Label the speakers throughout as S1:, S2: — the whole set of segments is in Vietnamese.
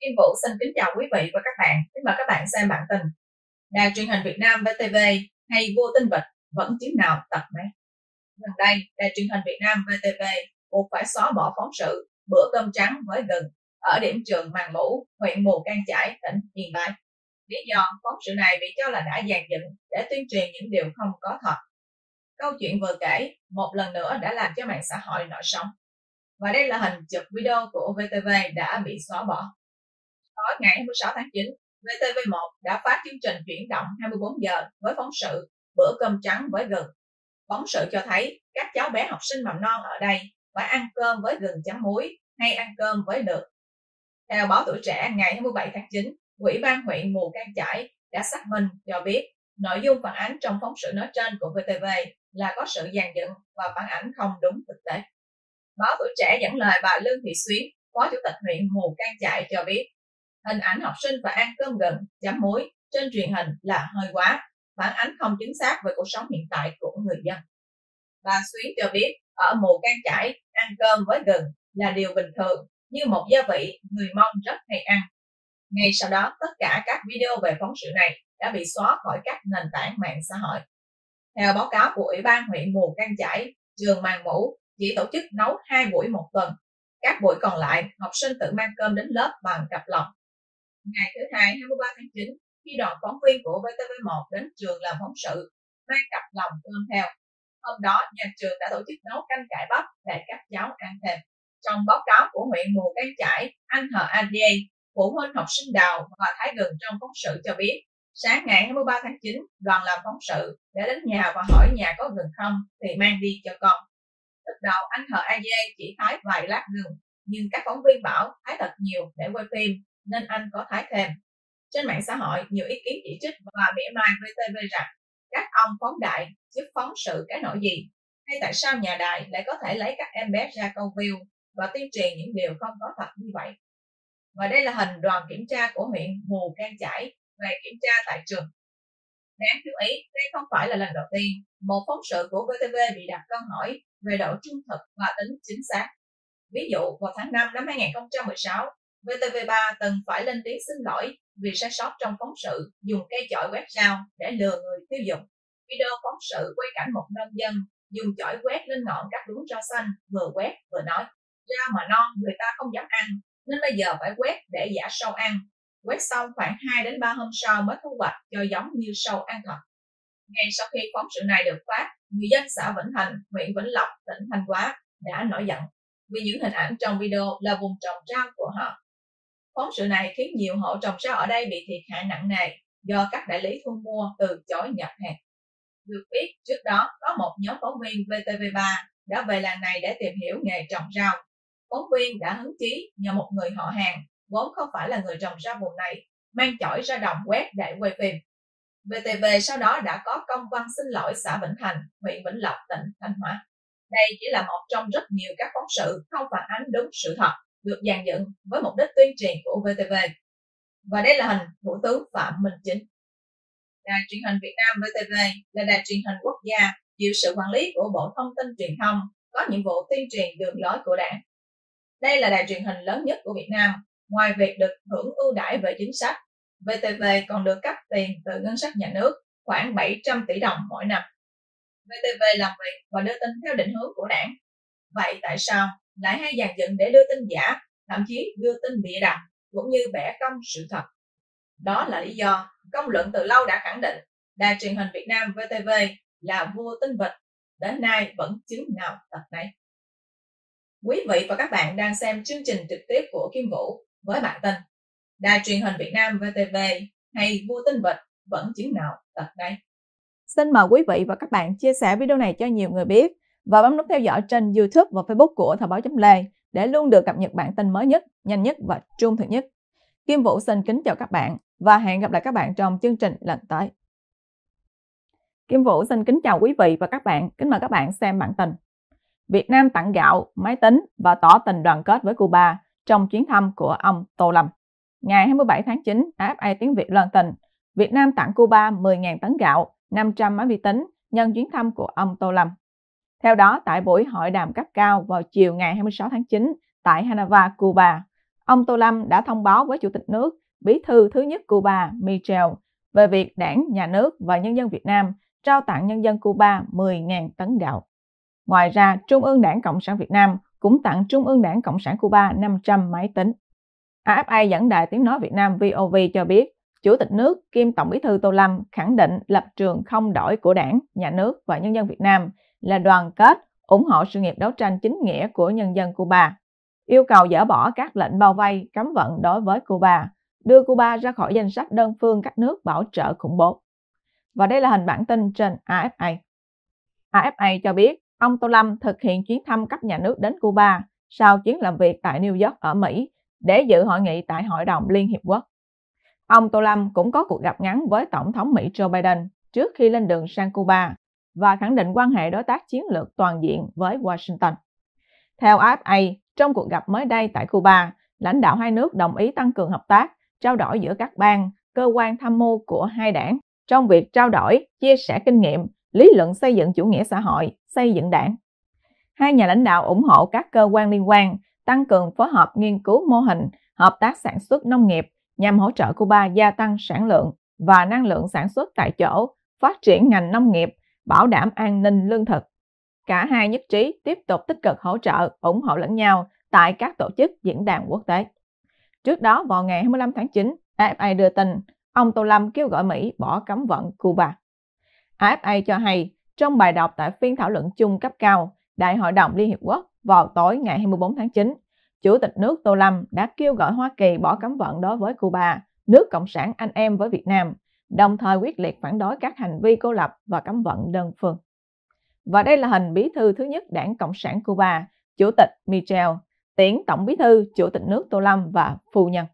S1: Kim Vũ xin kính chào quý vị và các bạn. Kính mời các bạn xem bản tin. Đài truyền hình Việt Nam VTV hay Vô tinh vịt vẫn chiếm nào tập mấy. Gần đây, đài truyền hình Việt Nam VTV buộc phải xóa bỏ phóng sự bữa cơm trắng với gừng ở điểm trường Màng Mũ, huyện Mù Cang Chải, tỉnh Yên Bái. Lý do phóng sự này bị cho là đã dàn dựng để tuyên truyền những điều không có thật. Câu chuyện vừa kể một lần nữa đã làm cho mạng xã hội nổi sóng. Và đây là hình chụp video của VTV đã bị xóa bỏ. Tối ngày 26 tháng 9, VTV1 đã phát chương trình chuyển động 24 giờ với phóng sự bữa cơm trắng với gừng. Phóng sự cho thấy các cháu bé học sinh mầm non ở đây phải ăn cơm với gừng chấm muối hay ăn cơm với đường. Theo báo tuổi trẻ ngày 27 tháng 9, Ủy ban huyện Mù Cang Chải đã xác minh cho biết nội dung phản ánh trong phóng sự nói trên của VTV là có sự dàn dựng và phản ảnh không đúng thực tế. Báo tuổi trẻ dẫn lời bà Lương Thị Xuyến, Phó Chủ tịch huyện Mù Cang Chải cho biết, hình ảnh học sinh và ăn cơm gừng, chấm muối trên truyền hình là hơi quá, phản ánh không chính xác về cuộc sống hiện tại của người dân. Bà Xuyến cho biết, ở Mù can Chải, ăn cơm với gừng là điều bình thường, như một gia vị người Mông rất hay ăn. Ngay sau đó, tất cả các video về phóng sự này đã bị xóa khỏi các nền tảng mạng xã hội. Theo báo cáo của Ủy ban huyện Mù Cang Chải, trường Màng Mũ chỉ tổ chức nấu hai buổi một tuần. Các buổi còn lại, học sinh tự mang cơm đến lớp bằng cặp lọc Ngày thứ hai 23 tháng 9, khi đoàn phóng viên của VTV1 đến trường làm phóng sự, mang cặp lòng cơm theo. Hôm đó, nhà trường đã tổ chức nấu canh cải bắp để các cháu ăn thêm. Trong báo cáo của huyện Mù Cang Chải, anh Hờ Adie, phụ huynh học sinh Đào và Thái Gừng trong phóng sự cho biết, sáng ngày 23 tháng 9, đoàn làm phóng sự đã đến nhà và hỏi nhà có gừng không thì mang đi cho con. Lúc đầu anh Hờ Adie chỉ thái vài lát gừng, nhưng các phóng viên bảo thái thật nhiều để quay phim nên anh có thái thêm. Trên mạng xã hội, nhiều ý kiến chỉ trích và mỉa mai VTV rằng các ông phóng đại giúp phóng sự cái nổi gì hay tại sao nhà đài lại có thể lấy các em bé ra câu view và tuyên truyền những điều không có thật như vậy. Và đây là hình đoàn kiểm tra của huyện Mù Cang Chải về kiểm tra tại trường. Đáng chú ý, đây không phải là lần đầu tiên một phóng sự của VTV bị đặt câu hỏi về độ trung thực và tính chính xác. Ví dụ, vào tháng 5 năm 2016, VTV3 từng phải lên tiếng xin lỗi vì sai sót trong phóng sự, dùng cây chổi quét rau để lừa người tiêu dùng. Video phóng sự quay cảnh một nông dân, dùng chổi quét lên ngọn các đúng rau xanh, vừa quét vừa nói rau mà non, người ta không dám ăn. Nên bây giờ phải quét để giả sâu ăn. Quét xong khoảng 2 đến 3 hôm sau mới thu hoạch cho giống như sâu ăn thật. Ngay sau khi phóng sự này được phát, người dân xã Vĩnh Thành, huyện Vĩnh Lộc, tỉnh Thanh Hóa đã nổi giận. Vì những hình ảnh trong video là vùng trồng rau của họ phóng sự này khiến nhiều hộ trồng rau ở đây bị thiệt hại nặng nề do các đại lý thu mua từ chối nhập hàng. Được biết trước đó có một nhóm phóng viên VTV3 đã về làng này để tìm hiểu nghề trồng rau. Phóng viên đã hứng chí nhờ một người họ hàng vốn không phải là người trồng rau vùng này mang chổi ra đồng quét để quay phim. VTV sau đó đã có công văn xin lỗi xã Vĩnh Thành, huyện Vĩnh Lộc, tỉnh Thanh Hóa. Đây chỉ là một trong rất nhiều các phóng sự không phản ánh đúng sự thật, được dàn dựng với mục đích tuyên truyền của VTV. Và đây là hình Thủ tướng Phạm Minh Chính. Đài truyền hình Việt Nam VTV là đài truyền hình quốc gia chịu sự quản lý của Bộ Thông tin Truyền thông, có nhiệm vụ tuyên truyền đường lối của đảng. Đây là đài truyền hình lớn nhất của Việt Nam. Ngoài việc được hưởng ưu đãi về chính sách, VTV còn được cấp tiền từ ngân sách nhà nước khoảng 700 tỷ đồng mỗi năm. VTV làm việc và đưa tin theo định hướng của đảng. Vậy tại sao lại hay dàn dựng để đưa tin giả, thậm chí đưa tin bịa đặt, cũng như bẻ cong sự thật? Đó là lý do công luận từ lâu đã khẳng định đài truyền hình Việt Nam VTV là vua tin vịt, đến nay vẫn chứng nào tật nấy. Quý vị và các bạn đang xem chương trình trực tiếp của Kim Vũ với bản tin Đài truyền hình Việt Nam VTV hay vua tin vịt vẫn chứng nào tật đây.
S2: Xin mời quý vị và các bạn chia sẻ video này cho nhiều người biết và bấm nút theo dõi trên YouTube và Facebook của Thời báo Lê để luôn được cập nhật bản tin mới nhất, nhanh nhất và trung thực nhất. Kim Vũ xin kính chào các bạn và hẹn gặp lại các bạn trong chương trình lần tới. Kim Vũ xin kính chào quý vị và các bạn, kính mời các bạn xem bản tin. Việt Nam tặng gạo, máy tính và tỏ tình đoàn kết với Cuba trong chuyến thăm của ông Tô Lâm. Ngày 27 tháng 9, AFA Tiếng Việt loan tin, Việt Nam tặng Cuba 10.000 tấn gạo, 500 máy vi tính nhân chuyến thăm của ông Tô Lâm. Theo đó, tại buổi hội đàm cấp cao vào chiều ngày 26 tháng 9 tại Havana, Cuba, ông Tô Lâm đã thông báo với Chủ tịch nước, Bí thư thứ nhất Cuba Michel về việc đảng, nhà nước và nhân dân Việt Nam trao tặng nhân dân Cuba 10.000 tấn gạo. Ngoài ra, Trung ương Đảng Cộng sản Việt Nam cũng tặng Trung ương Đảng Cộng sản Cuba 500 máy tính. AFA dẫn đại tiếng nói Việt Nam VOV cho biết, Chủ tịch nước kiêm Tổng bí thư Tô Lâm khẳng định lập trường không đổi của đảng, nhà nước và nhân dân Việt Nam là đoàn kết, ủng hộ sự nghiệp đấu tranh chính nghĩa của nhân dân Cuba, yêu cầu dỡ bỏ các lệnh bao vây, cấm vận đối với Cuba, đưa Cuba ra khỏi danh sách đơn phương các nước bảo trợ khủng bố. Và đây là hình bản tin trên AFA. AFA cho biết ông Tô Lâm thực hiện chuyến thăm cấp nhà nước đến Cuba sau chuyến làm việc tại New York ở Mỹ để dự hội nghị tại Hội đồng Liên Hiệp Quốc. Ông Tô Lâm cũng có cuộc gặp ngắn với Tổng thống Mỹ Joe Biden trước khi lên đường sang Cuba và khẳng định quan hệ đối tác chiến lược toàn diện với Washington. Theo AFA, trong cuộc gặp mới đây tại Cuba, lãnh đạo hai nước đồng ý tăng cường hợp tác, trao đổi giữa các bang, cơ quan tham mưu của hai đảng trong việc trao đổi, chia sẻ kinh nghiệm, lý luận xây dựng chủ nghĩa xã hội, xây dựng đảng. Hai nhà lãnh đạo ủng hộ các cơ quan liên quan tăng cường phối hợp nghiên cứu mô hình, hợp tác sản xuất nông nghiệp nhằm hỗ trợ Cuba gia tăng sản lượng và năng lượng sản xuất tại chỗ, phát triển ngành nông nghiệp, bảo đảm an ninh lương thực. Cả hai nhất trí tiếp tục tích cực hỗ trợ, ủng hộ lẫn nhau tại các tổ chức diễn đàn quốc tế. Trước đó vào ngày 25 tháng 9, AFA đưa tin ông Tô Lâm kêu gọi Mỹ bỏ cấm vận Cuba. AFA cho hay trong bài đọc tại phiên thảo luận chung cấp cao Đại hội đồng Liên Hiệp Quốc vào tối ngày 24 tháng 9, Chủ tịch nước Tô Lâm đã kêu gọi Hoa Kỳ bỏ cấm vận đối với Cuba, nước Cộng sản anh em với Việt Nam, đồng thời quyết liệt phản đối các hành vi cô lập và cấm vận đơn phương. Và đây là hình bí thư thứ nhất Đảng Cộng sản Cuba, Chủ tịch Michel, tiễn Tổng bí thư Chủ tịch nước Tô Lâm và phu nhân.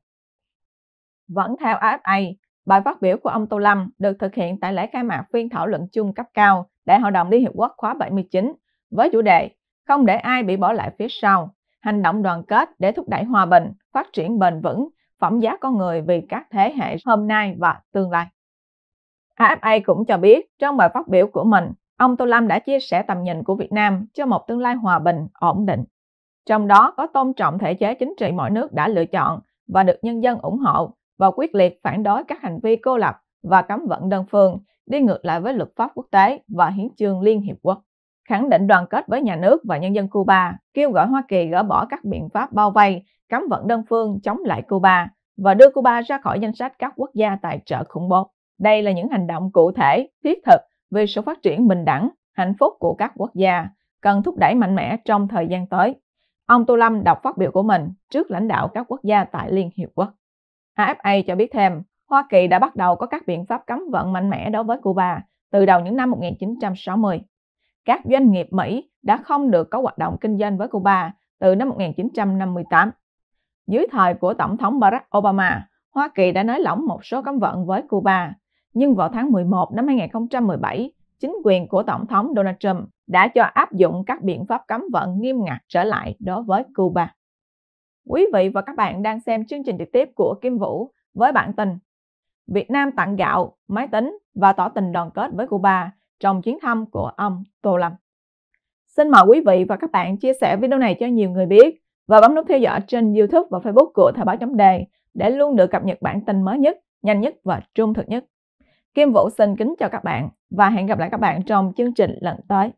S2: Vẫn theo AFA, bài phát biểu của ông Tô Lâm được thực hiện tại lễ khai mạc phiên thảo luận chung cấp cao Đại hội đồng Liên Hiệp Quốc khóa 79 với chủ đề Không để ai bị bỏ lại phía sau, hành động đoàn kết để thúc đẩy hòa bình, phát triển bền vững, phẩm giá con người vì các thế hệ hôm nay và tương lai. AFA cũng cho biết trong bài phát biểu của mình, ông Tô Lâm đã chia sẻ tầm nhìn của Việt Nam cho một tương lai hòa bình, ổn định. Trong đó có tôn trọng thể chế chính trị mọi nước đã lựa chọn và được nhân dân ủng hộ và quyết liệt phản đối các hành vi cô lập và cấm vận đơn phương đi ngược lại với luật pháp quốc tế và hiến chương Liên Hiệp Quốc khẳng định đoàn kết với nhà nước và nhân dân Cuba, kêu gọi Hoa Kỳ gỡ bỏ các biện pháp bao vây, cấm vận đơn phương chống lại Cuba và đưa Cuba ra khỏi danh sách các quốc gia tài trợ khủng bố. Đây là những hành động cụ thể, thiết thực về sự phát triển bình đẳng, hạnh phúc của các quốc gia, cần thúc đẩy mạnh mẽ trong thời gian tới. Ông Tô Lâm đọc phát biểu của mình trước lãnh đạo các quốc gia tại Liên Hiệp Quốc. AFA cho biết thêm, Hoa Kỳ đã bắt đầu có các biện pháp cấm vận mạnh mẽ đối với Cuba từ đầu những năm 1960 các doanh nghiệp Mỹ đã không được có hoạt động kinh doanh với Cuba từ năm 1958. Dưới thời của Tổng thống Barack Obama, Hoa Kỳ đã nới lỏng một số cấm vận với Cuba, nhưng vào tháng 11 năm 2017, chính quyền của Tổng thống Donald Trump đã cho áp dụng các biện pháp cấm vận nghiêm ngặt trở lại đối với Cuba. Quý vị và các bạn đang xem chương trình trực tiếp của Kim Vũ với bản tin Việt Nam tặng gạo, máy tính và tỏ tình đoàn kết với Cuba trong chuyến thăm của ông Tô Lâm. Xin mời quý vị và các bạn chia sẻ video này cho nhiều người biết và bấm nút theo dõi trên YouTube và Facebook của Thời báo chấm đề để luôn được cập nhật bản tin mới nhất, nhanh nhất và trung thực nhất. Kim Vũ xin kính chào các bạn và hẹn gặp lại các bạn trong chương trình lần tới.